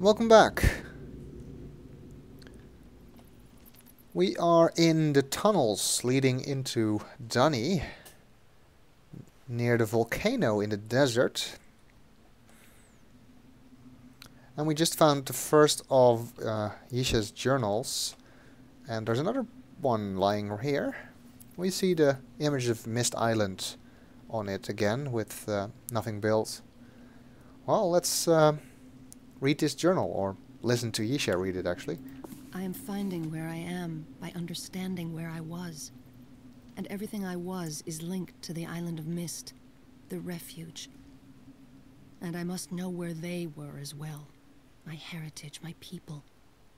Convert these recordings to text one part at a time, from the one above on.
Welcome back. We are in the tunnels leading into D'ni, near the volcano in the desert. And we just found the first of uh, Yeesha's journals. And there's another one lying here. We see the image of Myst Island on it again with uh, nothing built. Well, let's uh, read this journal, or listen to Yeesha read it actually. I am finding where I am by understanding where I was. And everything I was is linked to the island of Myst, the refuge. And I must know where they were as well. My heritage, my people,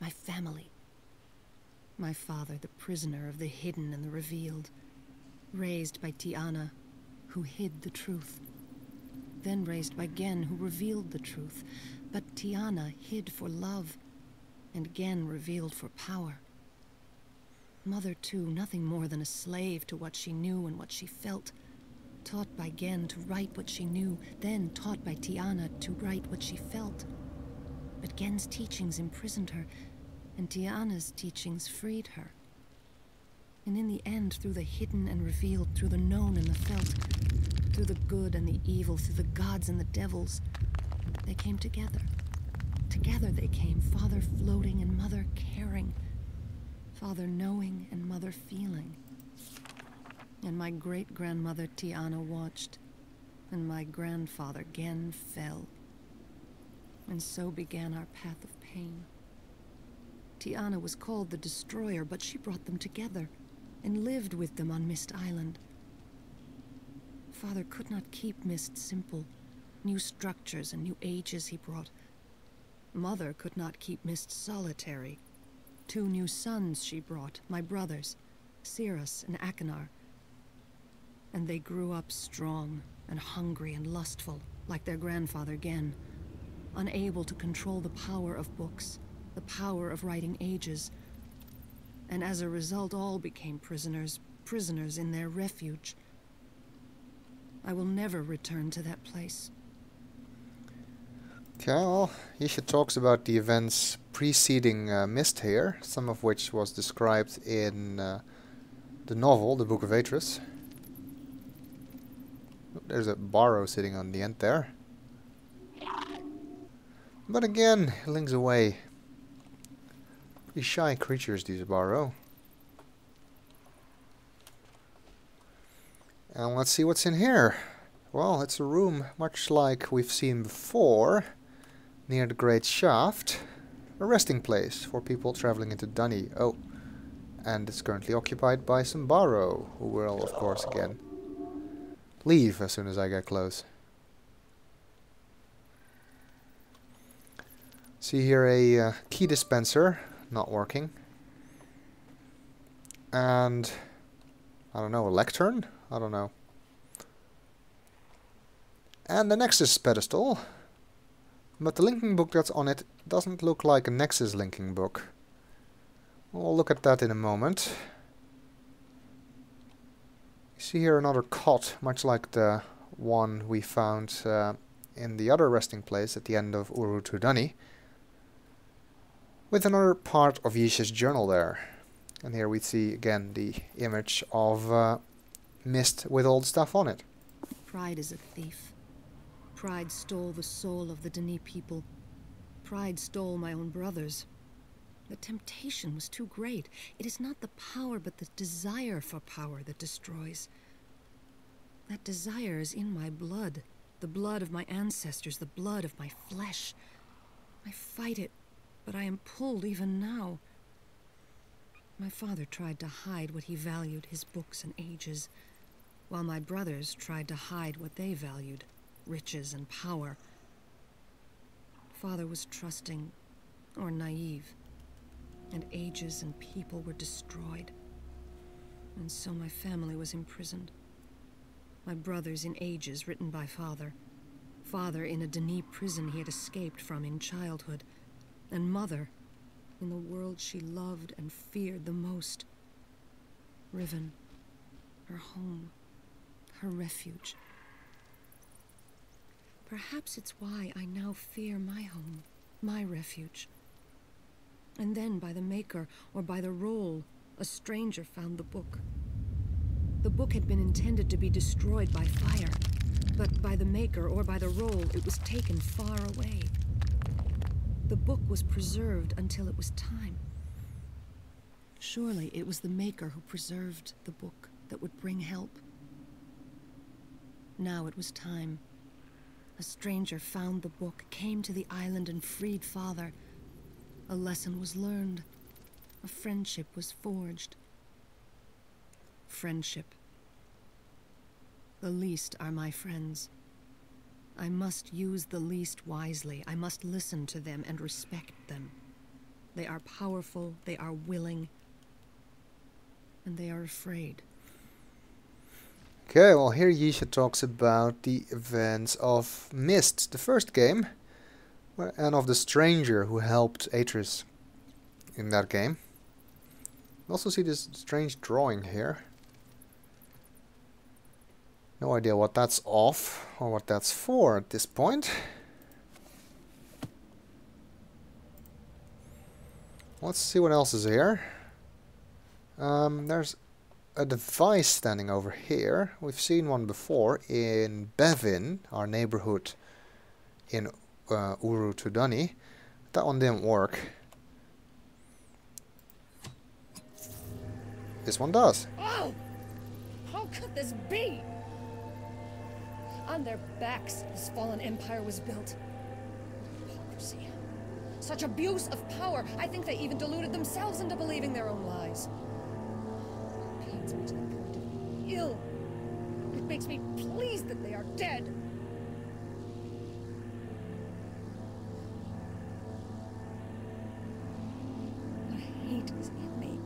my family. My father, the prisoner of the hidden and the revealed. Raised by Ti'ana, who hid the truth. Then raised by Gehn, who revealed the truth. But Ti'ana hid for love, and Gehn revealed for power. Mother, too, nothing more than a slave to what she knew and what she felt. Taught by Gehn to write what she knew, then taught by Ti'ana to write what she felt. But Gehn's teachings imprisoned her, and Ti'ana's teachings freed her. And in the end, through the hidden and revealed, through the known and the felt, through the good and the evil, through the gods and the devils, they came together. Together they came, father floating and mother caring, father knowing and mother feeling. And my great-grandmother Ti'ana watched, and my grandfather Gehn fell. And so began our path of pain. Ti'ana was called the Destroyer, but she brought them together, and lived with them on Myst Island. Father could not keep Myst simple. New structures and new ages he brought. Mother could not keep Myst solitary. Two new sons she brought, my brothers, Sirrus and Achenar. And they grew up strong and hungry and lustful, like their grandfather Gehn. Unable to control the power of books, the power of writing ages. And as a result, all became prisoners, prisoners in their refuge. I will never return to that place. Okay, well, Yeesha talks about the events preceding uh, Myst here, some of which was described in uh, the novel, The Book of Atrus. There's a Bahro sitting on the end there. But again, links away. Pretty shy creatures, these Bahro. And let's see what's in here. Well, it's a room much like we've seen before, near the Great Shaft. A resting place for people traveling into D'ni. Oh, and it's currently occupied by some Bahro, who will, of course, again leave as soon as I get close. See here a uh, key dispenser, not working. And, I don't know, a lectern? I don't know. And the Nexus pedestal. But the linking book that's on it doesn't look like a Nexus linking book. We'll look at that in a moment. You see here another cot, much like the one we found uh, in the other resting place at the end of Uruk-hai-D'ni. With another part of Yeesha's journal there. And here we see again the image of uh, Myst with old stuff on it. Pride is a thief. Pride stole the soul of the D'ni people. Pride stole my own brothers. The temptation was too great. It is not the power, but the desire for power that destroys. That desire is in my blood. The blood of my ancestors, the blood of my flesh. I fight it, but I am pulled even now. My father tried to hide what he valued, his books and ages, while my brothers tried to hide what they valued, riches and power. Father was trusting, or naive, and ages and people were destroyed. And so my family was imprisoned. My brothers in ages written by father. Father in a D'ni prison he had escaped from in childhood. And mother in the world she loved and feared the most. Riven, her home, her refuge. Perhaps it's why I now fear my home. My refuge. And then, by the Maker, or by the Roll, a stranger found the book. The book had been intended to be destroyed by fire, but by the Maker, or by the Roll, it was taken far away. The book was preserved until it was time. Surely it was the Maker who preserved the book that would bring help. Now it was time. A stranger found the book, came to the island and freed Father. A lesson was learned. A friendship was forged. Friendship. The least are my friends. I must use the least wisely. I must listen to them and respect them. They are powerful, they are willing, and they are afraid. Okay, well here Yeesha talks about the events of Myst, the first game, and of the stranger who helped Atrus in that game. Also see this strange drawing here. No idea what that's off or what that's for at this point. Let's see what else is here. Um, there's a device standing over here. We've seen one before in Bevin, our neighborhood in uh, Uru To D'ni. That one didn't work. This one does. Oh! How could this be? On their backs, this fallen empire was built. Hypocrisy. Such abuse of power. I think they even deluded themselves into believing their own lies. It pains me to the point of ill. It makes me pleased that they are dead. What hate is in me.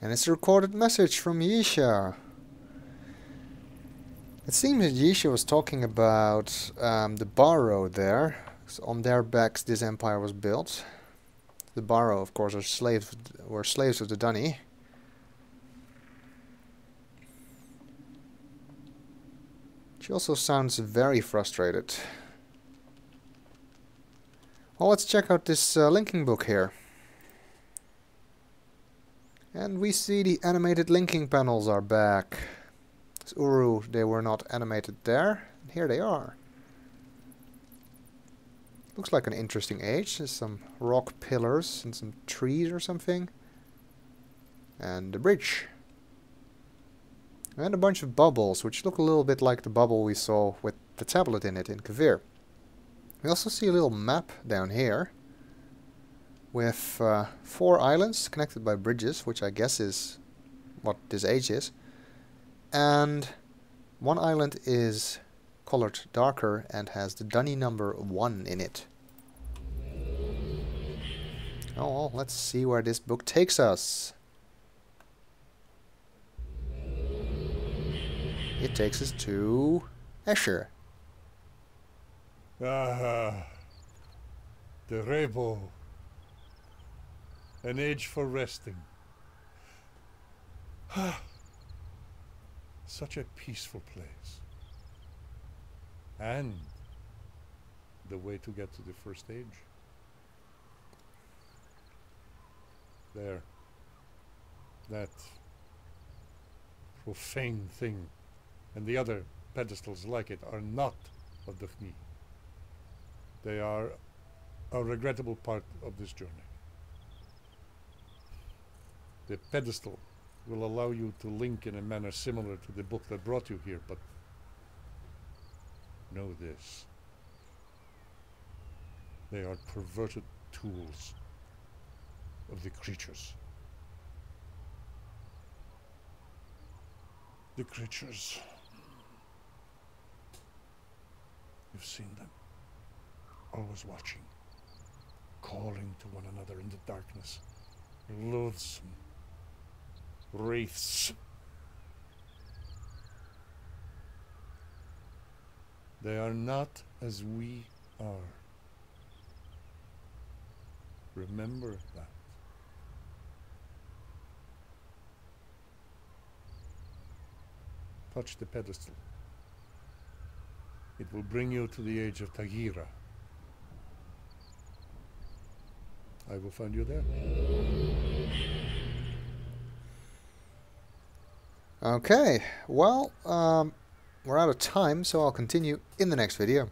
And it's a recorded message from Yeesha. It seems that Yeesha was talking about um, the Bahro there. So on their backs this empire was built. The Bahro, of course, are slaves were slaves of the D'ni. She also sounds very frustrated. Well, let's check out this uh, linking book here. And we see the animated linking panels are back. As Uru, they were not animated there. Here they are. Looks like an interesting age. There's some rock pillars and some trees or something. And a bridge. And a bunch of bubbles, which look a little bit like the bubble we saw with the tablet in it in Kveer. We also see a little map down here with uh, four islands connected by bridges, which I guess is what this age is. And one island is colored darker and has the D'ni number 1 in it. Oh, well, let's see where this book takes us. It takes us to Esher. Ah, Direbo. An age for resting. Such a peaceful place. And the way to get to the first stage. There. That profane thing and the other pedestals like it are not of the D'ni. They are a regrettable part of this journey. The pedestal will allow you to link in a manner similar to the book that brought you here, but know this. They are perverted tools of the creatures. The creatures. You've seen them. Always watching. Calling to one another in the darkness. Loathsome. Wraiths. They are not as we are. Remember that. Touch the pedestal. It will bring you to the age of Tahgira. I will find you there. Okay, well, um, we're out of time, so I'll continue in the next video.